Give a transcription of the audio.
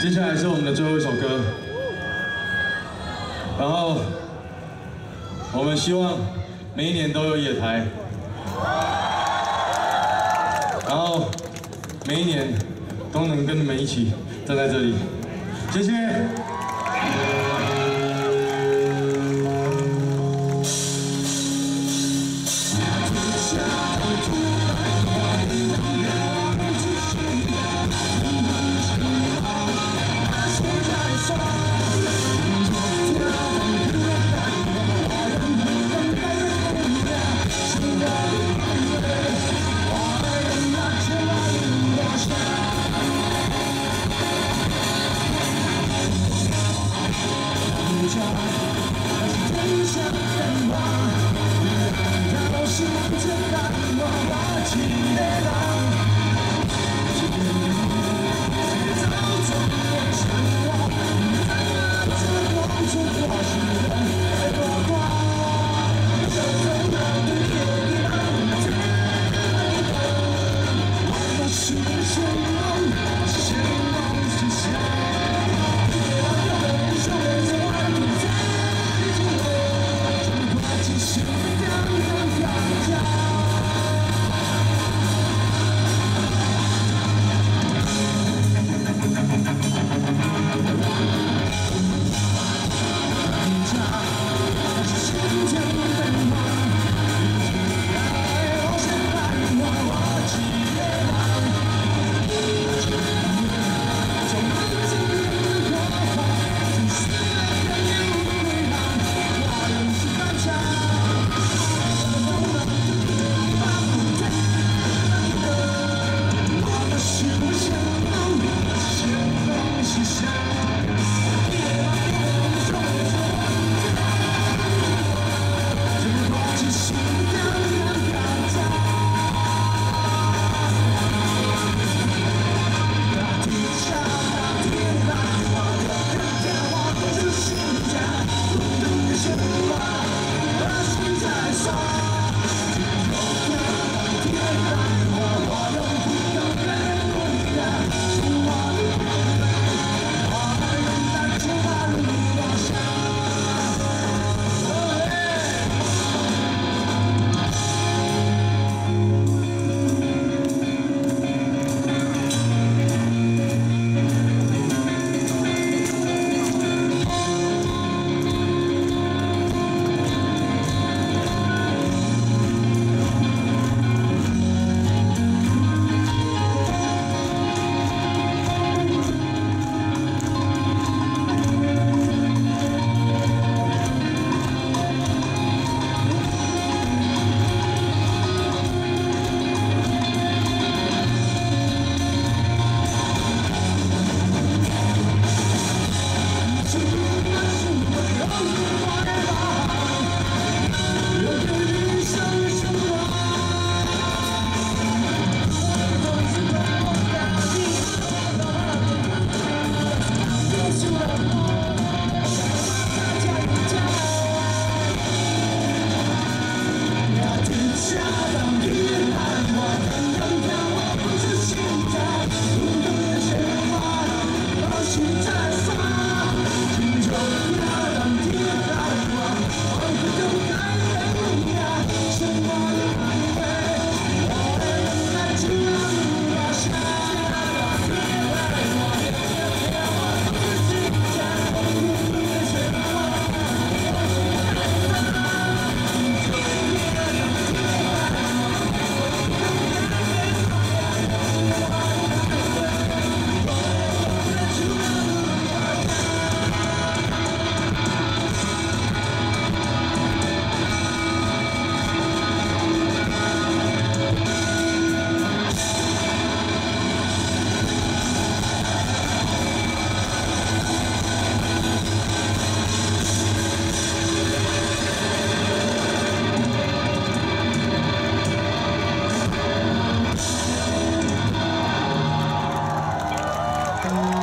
接下来是我们的最后一首歌，然后我们希望每一年都有野台，然后每一年都能跟你们一起站在这里，谢谢。 감사합니다.